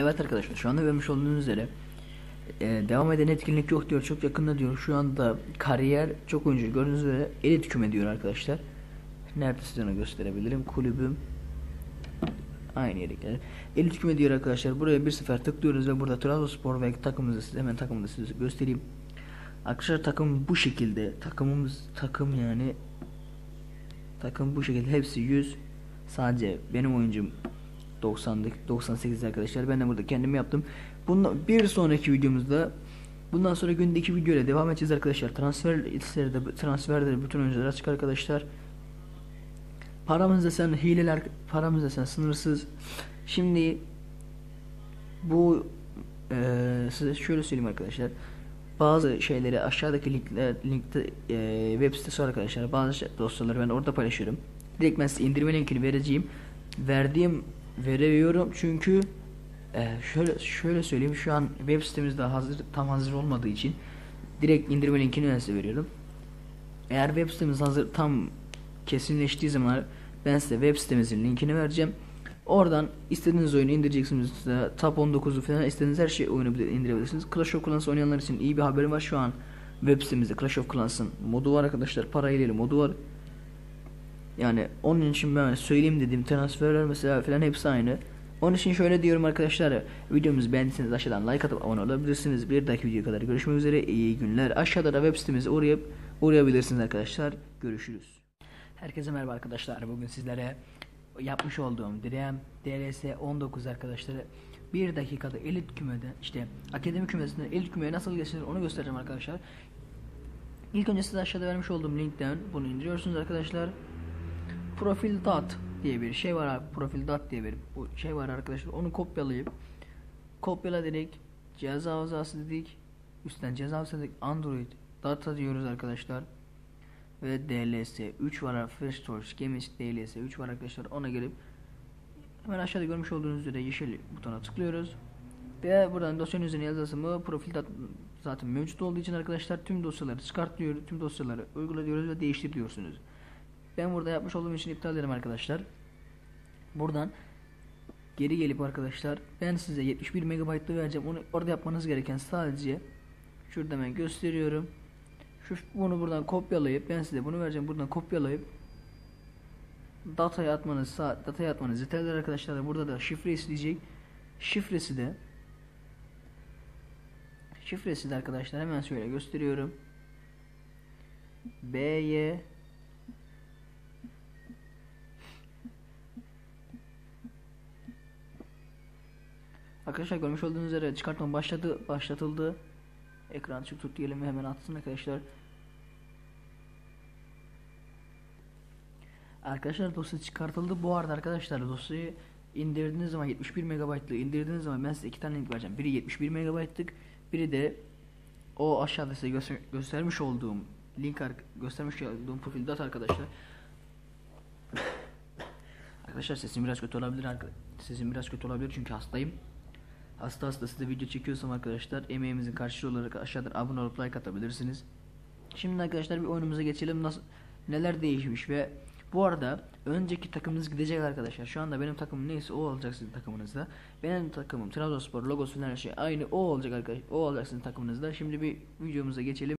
Evet arkadaşlar şu anda vermiş olduğunuz üzere e, devam eden etkinlik yok diyor çok yakında diyor. Şu anda kariyer çok oyuncu gördüğünüz üzere elit küme diyor arkadaşlar. Nerede size onu gösterebilirim? Kulübüm. Aynı yere gelir elit küme diyor arkadaşlar. Buraya bir sefer tıklıyoruz ve burada Trabzonspor ve takımımızı size hemen takımımızı size göstereyim. Arkadaşlar takım bu şekilde takımımız takım yani takım bu şekilde. Hepsi 100 sadece benim oyuncum 90'lık 98 arkadaşlar. Ben de burada kendimi yaptım. Bundan bir sonraki videomuzda bundan sonra gündeki videoyla devam edeceğiz arkadaşlar. Transfer listeleri transferleri bütün oyuncular açık arkadaşlar. Paramız da sen hileler paramız da sen sınırsız. Şimdi bu e, size şöyle söyleyeyim arkadaşlar. Bazı şeyleri aşağıdaki linkler linkte e, web sitesi var arkadaşlar. Bazı şey- dosyaları ben orada paylaşıyorum. Direkt ben size indirme linkini vereceğim. Verdiğim veriyorum çünkü e, şöyle şöyle söyleyeyim şu an web sitemizde hazır tam hazır olmadığı için direkt indirme linkini size veriyorum. Eğer web sitemiz hazır tam kesinleştiği zaman ben size web sitemizin linkini vereceğim. Oradan istediğiniz oyunu indireceksiniz. Top 19'u falan istediğiniz her şeyi oyunu indirebilirsiniz. Clash of Clans oynayanlar için iyi bir haberim var şu an. Web sitemizde Clash of Clans'ın modu var arkadaşlar. Para ileri modu var. Yani onun için ben söyleyeyim dedim transferler mesela falan hepsi aynı. Onun için şöyle diyorum arkadaşlar. Videomuzu beğendiyseniz aşağıdan like atıp abone olabilirsiniz. Bir dahaki videoya kadar görüşmek üzere. İyi günler. Aşağıda da web sitemize uğrayıp uğrayabilirsiniz arkadaşlar. Görüşürüz. Herkese merhaba arkadaşlar. Bugün sizlere yapmış olduğum Dream DLS 19 arkadaşları bir dakikada elit kümede işte akademi kümesinden elit kümeye nasıl geçilir onu göstereceğim arkadaşlar. İlk önce size aşağıda vermiş olduğum linkten bunu indiriyorsunuz arkadaşlar. Profil dot diye bir şey var. Profil dot diye bir şey var arkadaşlar. Onu kopyalayıp kopyala dedik. Cihaz hafızası dedik. Üstten cihaz hafızası dedik. Android data diyoruz arkadaşlar. Ve DLS 3 var. First Source Games DLS 3 var arkadaşlar. Ona gelip hemen aşağıda görmüş olduğunuz üzere yeşil butona tıklıyoruz. Ve buradan dosyanın üzerine yazısımı profil dat zaten mevcut olduğu için arkadaşlar tüm dosyaları çıkartıyor, tüm dosyaları uyguluyoruz ve değiştir diyorsunuz. Ben burada yapmış olduğum için iptal ederim arkadaşlar. Buradan geri gelip arkadaşlar ben size 71 MB'lı vereceğim. Onu orada yapmanız gereken sadece şurada ben gösteriyorum. Şu bunu buradan kopyalayıp ben size bunu vereceğim. Buradan kopyalayıp dataya atmanız sağ dataya atmanız yeterli arkadaşlar. Burada da şifre isteyecek. Şifresi de şifresi de arkadaşlar hemen şöyle gösteriyorum. BY Arkadaşlar görmüş olduğunuz üzere çıkartma başladı, başlatıldı. Ekran çık tut diyelim hemen atsın arkadaşlar. Arkadaşlar dosya çıkartıldı. Bu arada arkadaşlar dosyayı indirdiğiniz zaman 71 MB'lı indirdiğiniz zaman ben size iki tane link vereceğim. Biri 71 MB'lık, biri de o aşağıda size göster göstermiş olduğum link göstermiş olduğum profil data arkadaşlar. arkadaşlar sesim biraz kötü olabilir. Sesim biraz kötü olabilir çünkü hastayım. Hasta hasta size video çekiyorsam arkadaşlar emeğimizin karşılığı olarak aşağıdan abone olup like atabilirsiniz. Şimdi arkadaşlar bir oyunumuza geçelim. Nasıl neler değişmiş ve bu arada önceki takımınız gidecek arkadaşlar. Şu anda benim takımım neyse o olacak sizin takımınızda. Benim takımım Trabzonspor logosu her şey aynı o olacak arkadaşlar. O olacak sizin takımınızda. Şimdi bir videomuza geçelim.